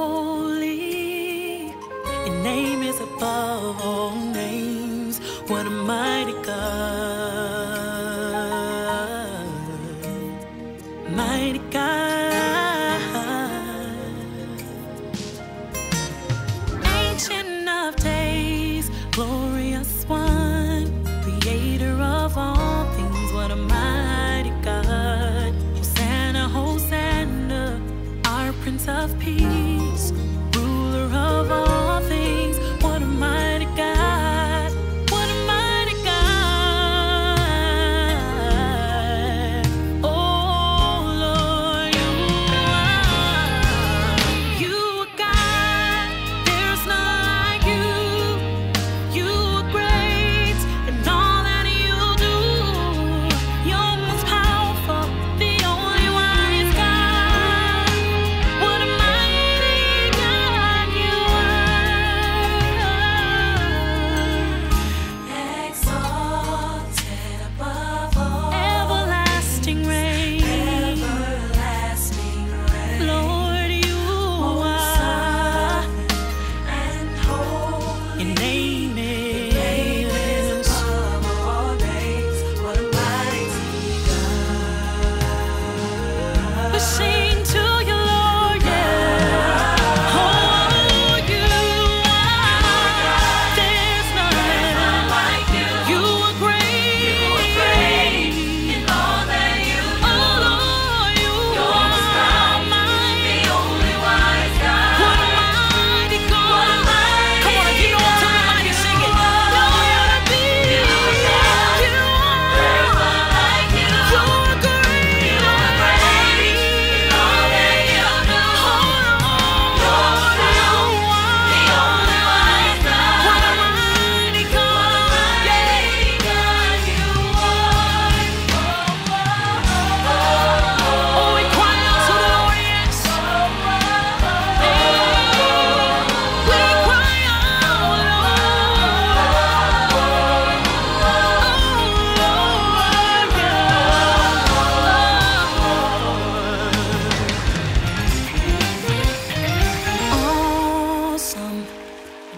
holy. Your name is above all names. What a mighty God. Mighty God.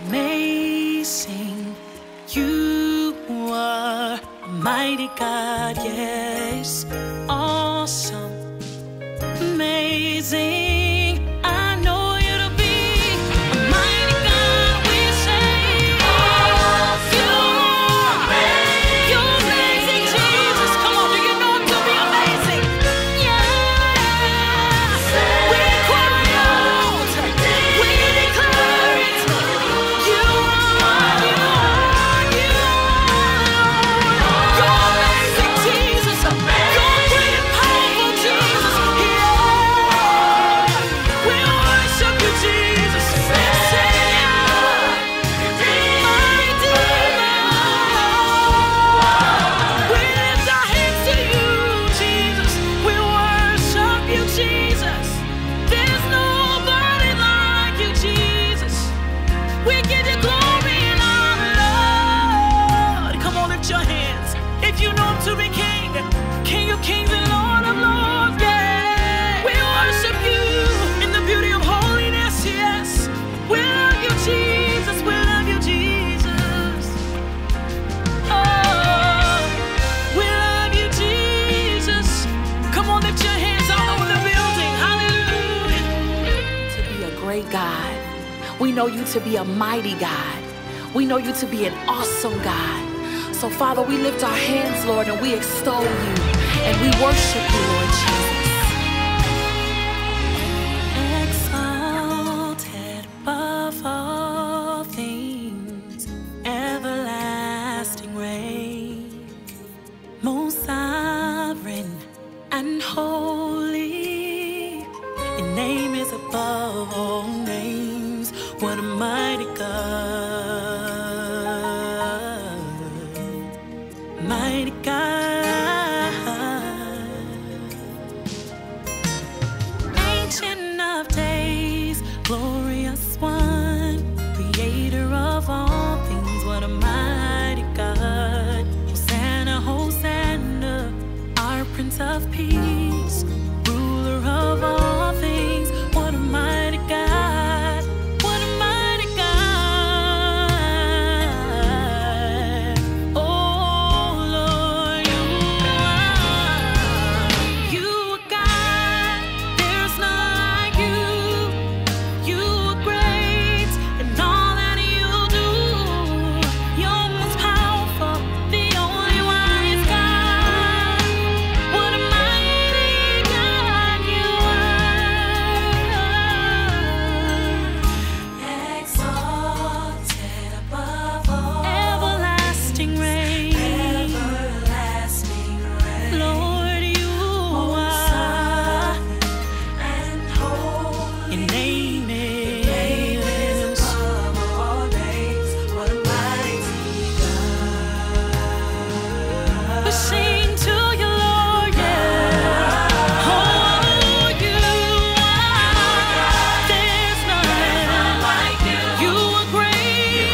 amazing. You are a mighty God, yes, awesome, amazing. great God. We know you to be a mighty God. We know you to be an awesome God. So, Father, we lift our hands, Lord, and we extol you and we worship you, Lord Jesus. What a mighty God. Ashamed.